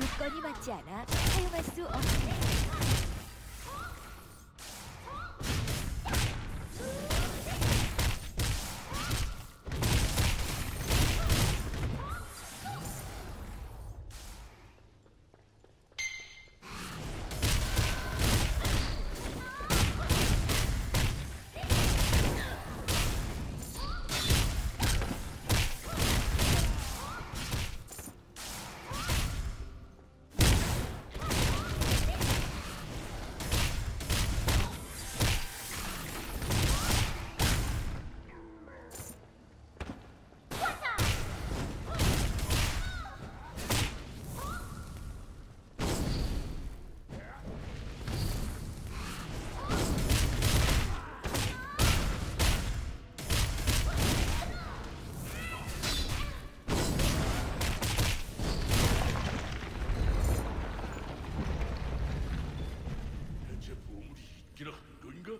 조건이 맞지 않아 사용할 수 없습 キラ軍が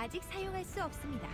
아직 사용할 수 없습니다.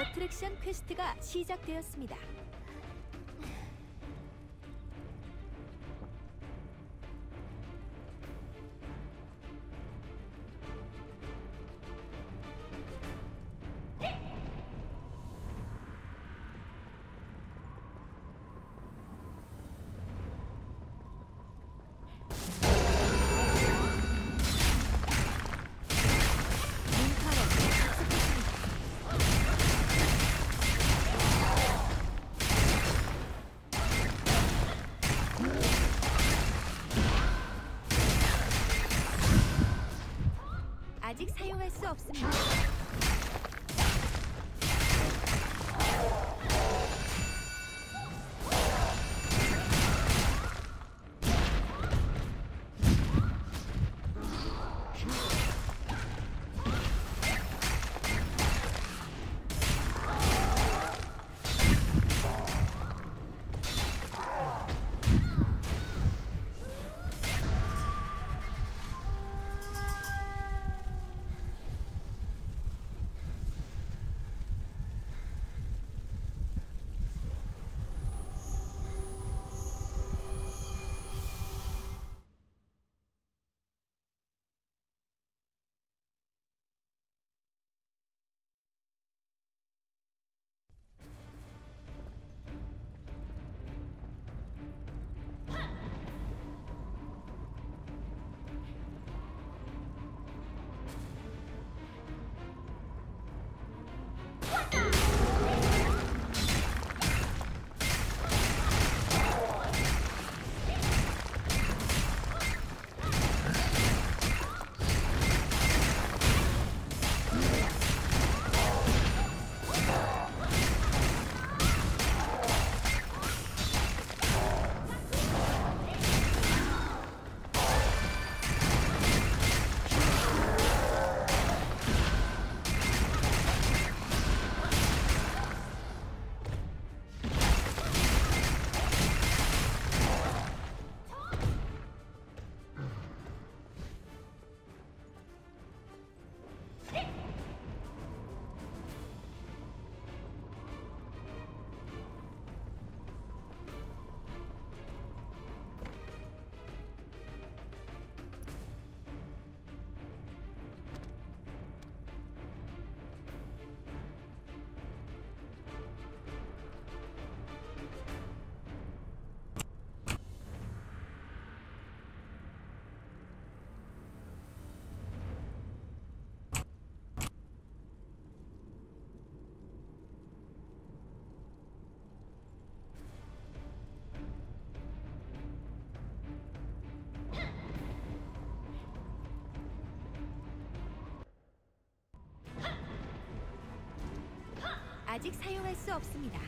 어트랙션 퀘스트가 시작되었습니다. 아직 사용할 수 없습니다. 아직 사용할 수 없습니다.